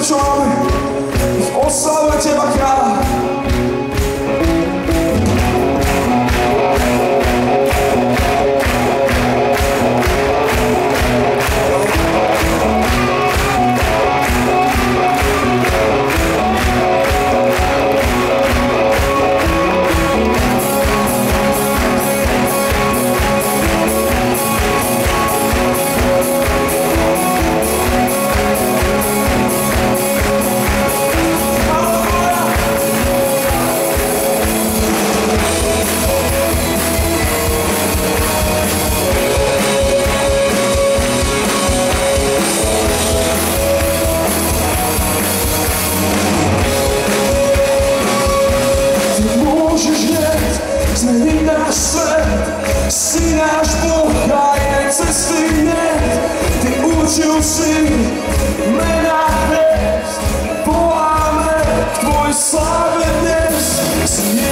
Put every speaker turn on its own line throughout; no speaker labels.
Koşu abi. O sağ ve çebak Zmieni nasz świat Si nasz é Bóg daje coś inne Ty uczył się My na chleb Połamy Twój sławy deszcz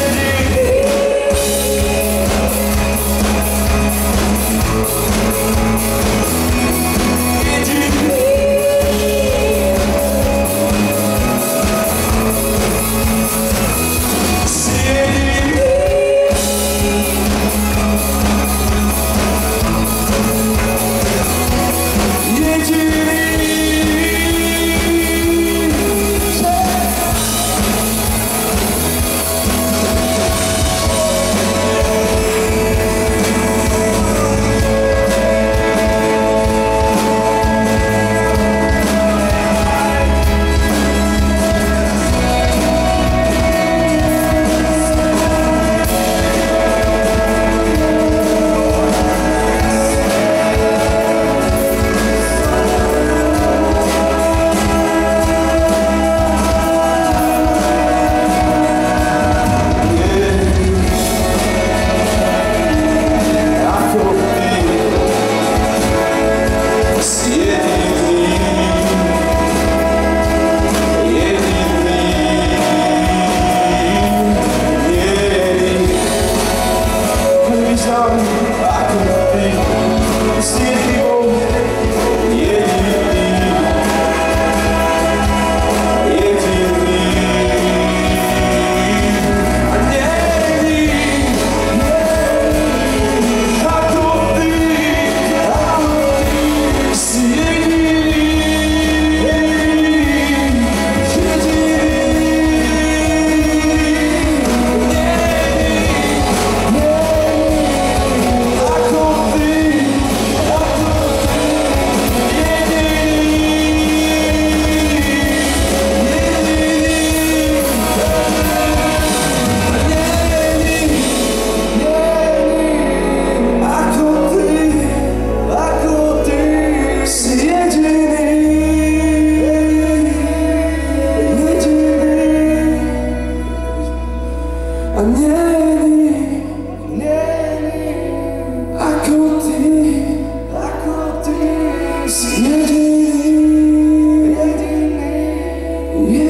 I'm still Yeah.